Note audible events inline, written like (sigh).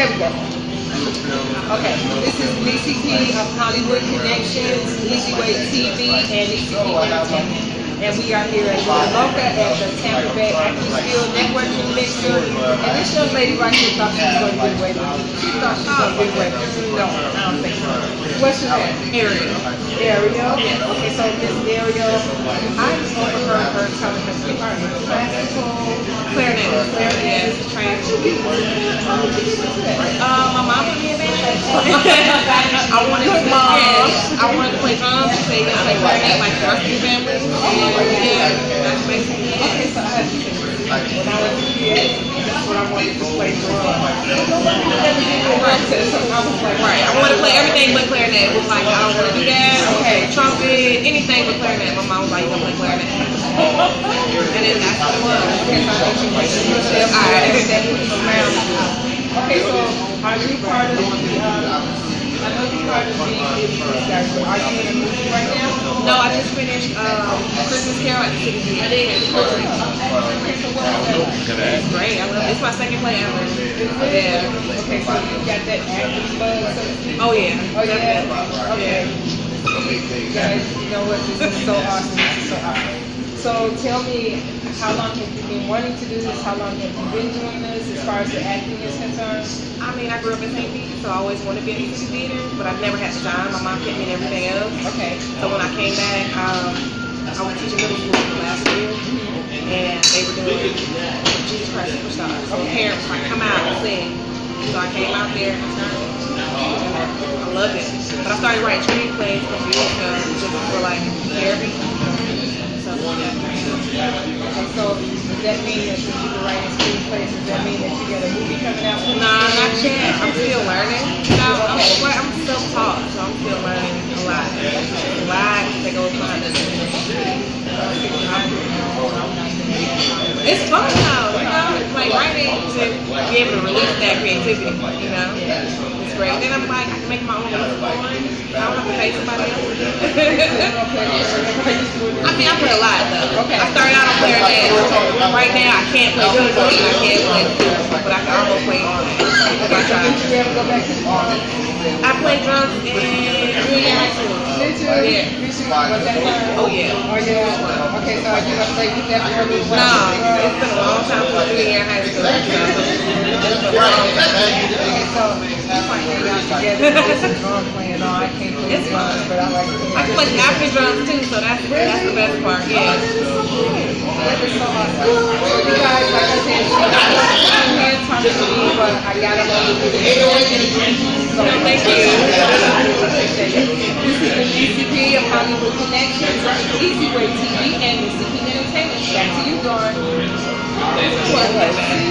There we go. Okay, this is Neesyp of Hollywood Connections, Easy Way TV, and Nessyp Entertainment. And we are here at Loca at the Tampa Bay Active Network Convention. And this young lady right here thought she was going to get away with it. She thought she was going to get away with it. No, I don't think so. What's your name? Ariel. Ariel? Okay, so Miss Ariel, I overheard her telling us you are in classical Clarinet. clarinet trash. How did you get into that? Uh, my mom put me in band. I wanted to, yeah, I wanted to play drums. Said, you play clarinet like family. And yeah, that's basically it. When I was a kid, that's I wanted to play Right, I wanted to play everything but clarinet. It was like, I don't want to do that. Okay. Trumpet, anything but clarinet. My mom was like, don't play clarinet. And then that's it was. Okay, so I think you might be yourself. Alright. Okay, so are you part of the, I know you're part of the, are you in a movie right now? No, I just finished um, Christmas Carol at the City Theater. Okay, so what was that? Great. I love it. It's my second play ever. Yeah. Okay, so you got that acting buzz, so to speak? Oh yeah. Oh, yeah? Okay. Guys, you know what, this is so awesome, this is so awesome. So tell me, how long have you been wanting to do this? How long have you been doing this as far as the acting is concerned? I mean, I grew up in St. Pete, so I always wanted to be in the city theater, but I've never had the time. My mom kept me in everything else. Okay. So when I came back, um, I was teaching middle school for last year, and they were doing Jesus Christ Superstar. So parents like, come out and sing. So I came out there and I started. I loved it. But I started writing screenplays a few years ago just for like therapy. So. And so does that mean that since you were writing screenplays, does that mean that you got a movie coming out? Nah, not yet. I'm still learning. Know, I'm, well, I'm self-taught, so I'm still learning a lot. A lot that goes behind it. It's fun though, like writing to be able to release that creativity, you know. It's great. Then I'm like, I can make my own music for. I don't have to pay somebody else. (laughs) I mean, I play a lot though. I started out on clarinet. Right now, I can't play keyboard I can't play, but I can almost play on it. I try. You ever go back to the drums? I played drums in junior high school. Yeah. Did you? Was that fun? Oh yeah. Okay, so are you gonna that for a? No, it's been a long time since junior high school. Okay, so we might hang out together drum playing. No, I can't play It's drums, but I like I play African drums too, so that's that's the best part. Yeah. That is so awesome. So you guys, like I said, you come here and talk to me, but I gotta go to the So No, thank you. Appreciate it. This is the Of Hollywood Connections, Easy Way TV, and Nessyp Entertainment. Back to you, Dawn.